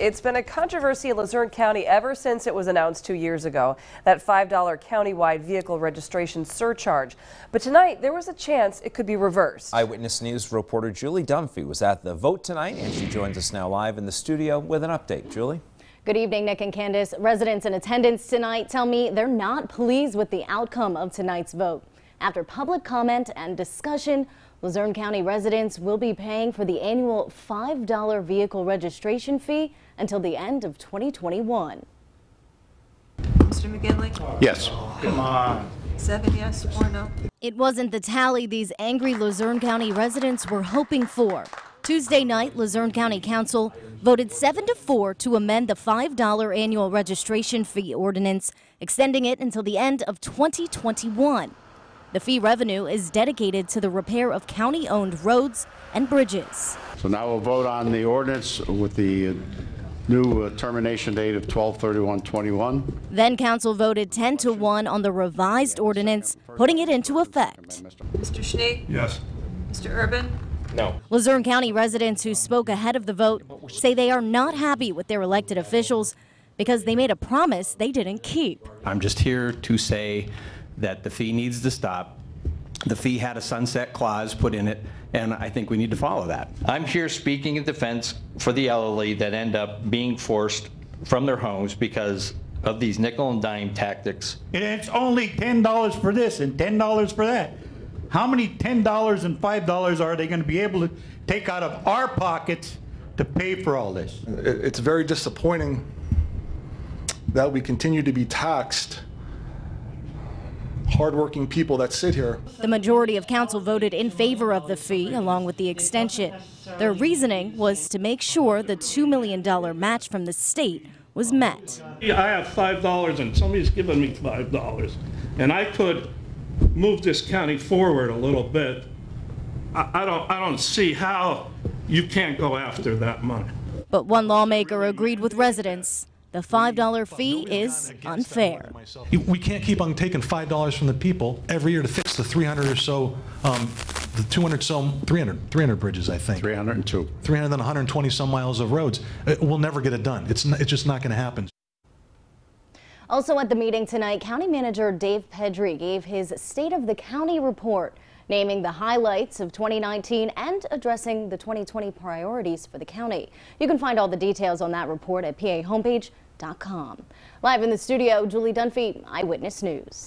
It's been a controversy in Luzerne County ever since it was announced two years ago, that $5 countywide vehicle registration surcharge. But tonight, there was a chance it could be reversed. Eyewitness News reporter Julie Dunphy was at the vote tonight, and she joins us now live in the studio with an update. Julie? Good evening, Nick and Candace. Residents in attendance tonight tell me they're not pleased with the outcome of tonight's vote. After public comment and discussion, Luzerne County residents will be paying for the annual $5 vehicle registration fee until the end of 2021. Mr. McGinley? Yes. Come on. Seven yes, four no. It wasn't the tally these angry Luzerne County residents were hoping for. Tuesday night, Luzerne County Council voted 7 to 4 to amend the $5 annual registration fee ordinance, extending it until the end of 2021. The fee revenue is dedicated to the repair of county owned roads and bridges. So now we'll vote on the ordinance with the uh, new uh, termination date of 12/31/21. Then council voted 10 to 1 on the revised ordinance, putting it into effect. Mr. Schnee? Yes. Mr. Urban? No. Luzerne County residents who spoke ahead of the vote say they are not happy with their elected officials because they made a promise they didn't keep. I'm just here to say that the fee needs to stop. The fee had a sunset clause put in it, and I think we need to follow that. I'm here speaking in defense for the elderly that end up being forced from their homes because of these nickel and dime tactics. And it's only ten dollars for this and ten dollars for that. How many ten dollars and five dollars are they gonna be able to take out of our pockets to pay for all this? It's very disappointing that we continue to be taxed hardworking people that sit here. The majority of council voted in favor of the fee along with the extension. Their reasoning was to make sure the $2 million match from the state was met. I have five dollars and somebody's given me five dollars, and I could move this county forward a little bit. I, I don't, I don't see how you can't go after that money. But one lawmaker agreed with residents. The $5 fee is unfair. We can't keep on taking five dollars from the people every year to fix the 300 or so, um, the 200 so, 300, 300 bridges, I think. 302. 300 and 120 some miles of roads. Uh, We'll never get it done. It's, n- it's just not going to happen. Also at the meeting tonight, County Manager Dave Pedri gave his State of the County report, naming the highlights of 2019 and addressing the 2020 priorities for the county. You can find all the details on that report at pahomepage.com. Live in the studio, Julie Dunphy, Eyewitness News.